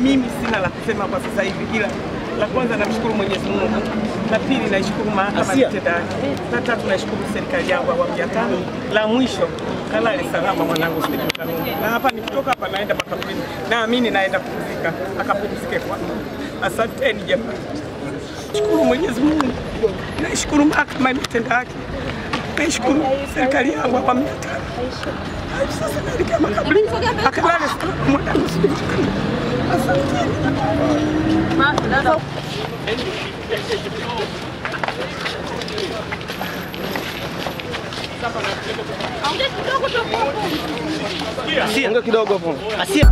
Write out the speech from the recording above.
kwa sasa hivi, ila la kwanza namshukuru Mwenyezi Mungu, la pili naishukuru mahakama mtendaji, la tatu naishukuru serikali yangu awamu ya tano, la mwisho kalale salama mwanangu Stephen Kanumba. Na hapa nikitoka hapa naenda makaburini, naamini naenda kupumzika, akapumzike kwa asanteni jamani. Shukuru Mwenyezi Mungu, naishukuru mahakama mtendaji, naishukuru serikali yangu awamu ya tano. Sasa naelekea makaburini, akalale salama mwanangu Stephen Má, não Ongea kidogo tu. Asia, ongea kidogo hapo. Asia.